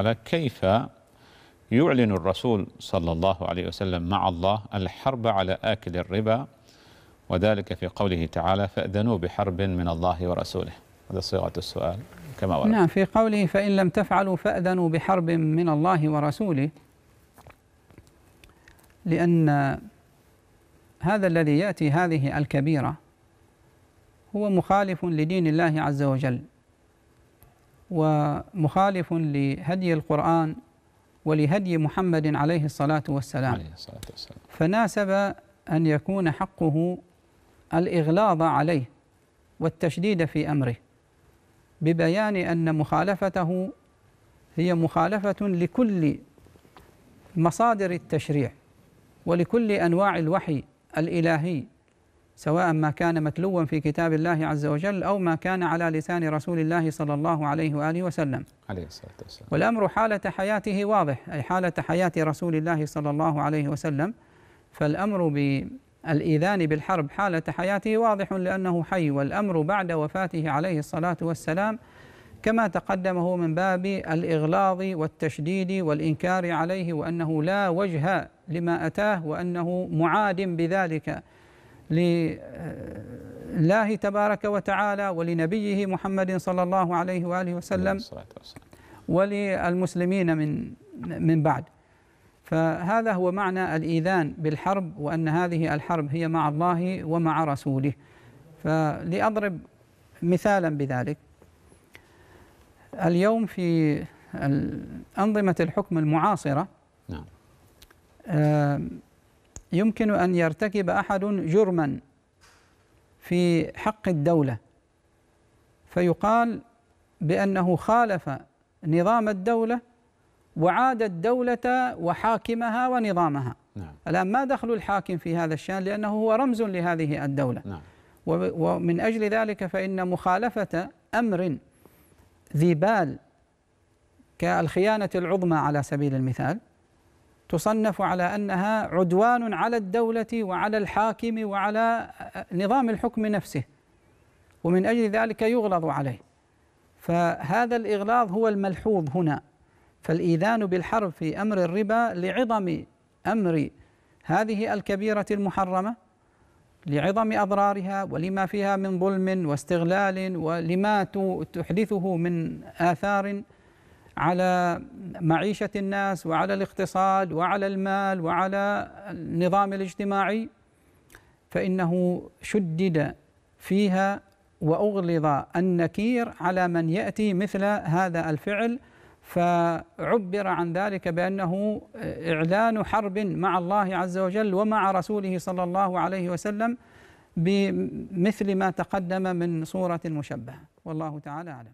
وتعالى كيف يعلن الرسول صلى الله عليه وسلم مع الله الحرب على آكل الربا وذلك في قوله تعالى فأذنوا بحرب من الله ورسوله هذا صيغة السؤال كما ورد. نعم في قوله فإن لم تفعلوا فأذنوا بحرب من الله ورسوله لأن هذا الذي يأتي هذه الكبيرة هو مخالف لدين الله عز وجل. ومخالف لهدي القرآن ولهدي محمد عليه الصلاة والسلام. عليه الصلاة والسلام. فناسب أن يكون حقه الإغلاظ عليه والتشديد في أمره ببيان أن مخالفته هي مخالفة لكل مصادر التشريع ولكل أنواع الوحي الإلهي. سواء ما كان متلوا في كتاب الله عز وجل أو ما كان على لسان رسول الله صلى الله عليه وآله وسلم. عليه الصلاة والسلام. والأمر حالة حياته واضح أي حالة حياة رسول الله صلى الله عليه وسلم. فالأمر بالإيذان بالحرب حالة حياته واضح لأنه حي والأمر بعد وفاته عليه الصلاة والسلام كما تقدم هو من باب الإغلاظ والتشديد والإنكار عليه وأنه لا وجه لما أتاه وأنه معاد بذلك. لله تبارك وتعالى ولنبيه محمد صلى الله عليه وآله وسلم وللمسلمين من من بعد. فهذا هو معنى الإيذان بالحرب وأن هذه الحرب هي مع الله ومع رسوله. فلأضرب مثالا بذلك. اليوم في أنظمة الحكم المعاصرة نعم. يمكن أن يرتكب أحد جرما في حق الدولة. فيقال بأنه خالف نظام الدولة وعاد الدولة وحاكمها ونظامها. نعم. الآن ما دخل الحاكم في هذا الشأن؟ لأنه هو رمز لهذه الدولة. نعم. ومن أجل ذلك فإن مخالفة أمر ذي بال كالخيانة العظمى على سبيل المثال. تصنف على أنها عدوان على الدولة وعلى الحاكم وعلى نظام الحكم نفسه ومن أجل ذلك يغلظ عليه. فهذا الإغلاظ هو الملحوظ هنا. فالإيذان بالحرب في أمر الربا لعظم أمر هذه الكبيرة المحرمة لعظم أضرارها ولما فيها من ظلم واستغلال ولما تحدثه من آثار على معيشة الناس وعلى الاقتصاد وعلى المال وعلى النظام الاجتماعي فإنه شدد فيها وأغلظ النكير على من يأتي مثل هذا الفعل فعبر عن ذلك بأنه إعلان حرب مع الله عز وجل ومع رسوله صلى الله عليه وسلم بمثل ما تقدم من صورة مشبهة. والله تعالى أعلم.